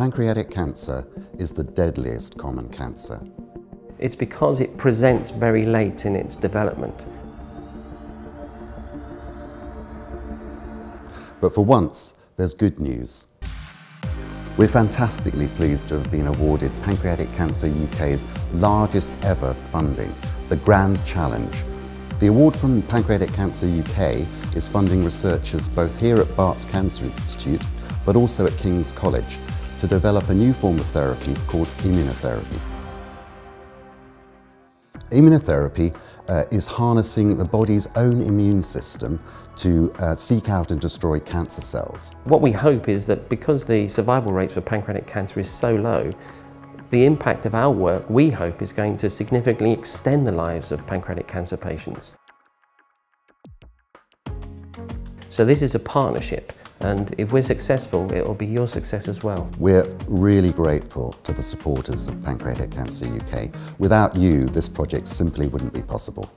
Pancreatic cancer is the deadliest common cancer. It's because it presents very late in its development. But for once, there's good news. We're fantastically pleased to have been awarded Pancreatic Cancer UK's largest ever funding, the Grand Challenge. The award from Pancreatic Cancer UK is funding researchers both here at Barts Cancer Institute but also at King's College to develop a new form of therapy called immunotherapy. Immunotherapy uh, is harnessing the body's own immune system to uh, seek out and destroy cancer cells. What we hope is that because the survival rates for pancreatic cancer is so low, the impact of our work, we hope, is going to significantly extend the lives of pancreatic cancer patients. So this is a partnership and if we're successful, it will be your success as well. We're really grateful to the supporters of Pancreatic Cancer UK. Without you, this project simply wouldn't be possible.